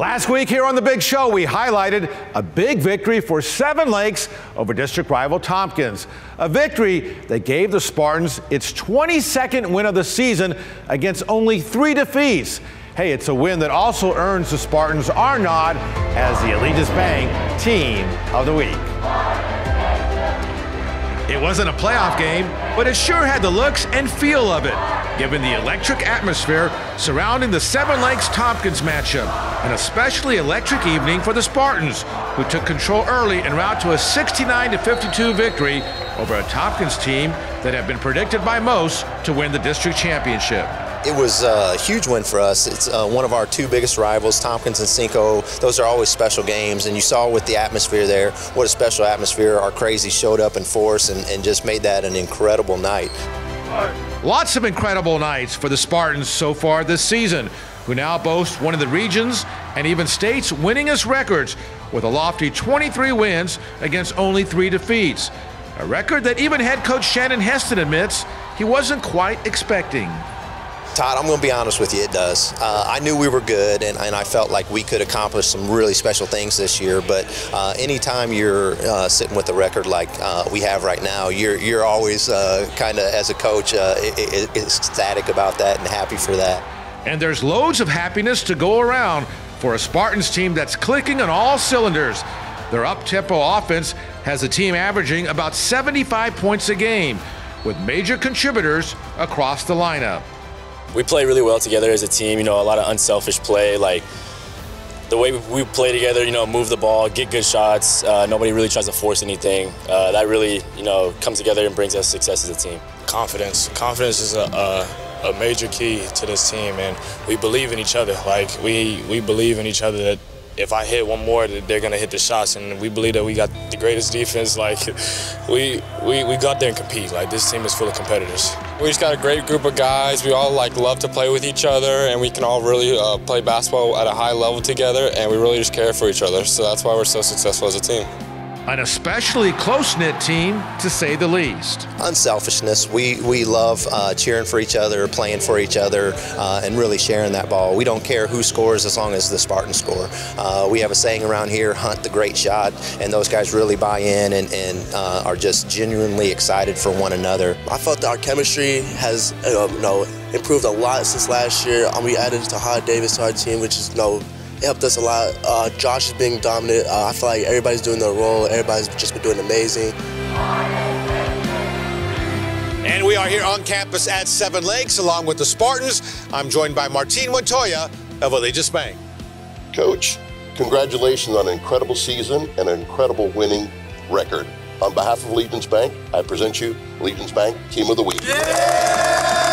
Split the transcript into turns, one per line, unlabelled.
Last week here on The Big Show, we highlighted a big victory for Seven Lakes over district rival Tompkins. A victory that gave the Spartans its 22nd win of the season against only three defeats. Hey, it's a win that also earns the Spartans our nod as the Allegiance Bank Team of the Week. It wasn't a playoff game, but it sure had the looks and feel of it, given the electric atmosphere surrounding the Seven Lakes Tompkins matchup. An especially electric evening for the Spartans, who took control early en route to a 69 52 victory over a Tompkins team that had been predicted by most to win the district championship.
It was a huge win for us. It's uh, one of our two biggest rivals, Tompkins and Cinco. Those are always special games, and you saw with the atmosphere there, what a special atmosphere. Our crazy showed up in force and, and just made that an incredible night.
Lots of incredible nights for the Spartans so far this season, who now boast one of the region's and even state's winningest records with a lofty 23 wins against only three defeats. A record that even head coach Shannon Heston admits he wasn't quite expecting.
Todd, I'm going to be honest with you, it does. Uh, I knew we were good, and, and, I felt like we could accomplish some really special things this year. But uh, anytime you're uh, sitting with a record like uh, we have right now, you're you're always uh, kind of, as a coach, uh, ecstatic about that and happy for that.
And there's loads of happiness to go around for a Spartans team that's clicking on all cylinders. Their up-tempo offense has the team averaging about 75 points a game, with major contributors across the lineup
we play really well together as a team. You know, a lot of unselfish play, like the way we play together. You know, move the ball, get good shots. Uh, nobody really tries to force anything. Uh, that really, you know, comes together and brings us success as a team.
Confidence. Confidence is a, a, a major key to this team, and we believe in each other. Like we we believe in each other that if I hit one more, they're gonna hit the shots, and we believe that we got the greatest defense. Like, we we we got there and compete. Like this team is full of competitors.
We just got a great group of guys. We all like love to play with each other, and we can all really uh, play basketball at a high level together, and we really just care for each other. So that's why we're so successful as a team
an especially close-knit team, to say the least.
Unselfishness. We we love uh, cheering for each other, playing for each other, uh, and really sharing that ball. We don't care who scores as long as the Spartans score. Uh, we have a saying around here: "Hunt the great shot," and those guys really buy in and, and uh, are just genuinely excited for one another.
I felt that our chemistry has um, you know improved a lot since last year. Um, we added Tahad Davis to our team, which is you know it helped us a lot. Uh, Josh is being dominant. Uh, I feel like everybody's doing their role. Everybody's just been doing amazing.
And we are here on campus at Seven Lakes along with the Spartans. I'm joined by Martin Montoya of Allegiance Bank.
Coach, congratulations on an incredible season and an incredible winning record. On behalf of Allegiance Bank, I present you Allegiance Bank Team of the Week. Yeah!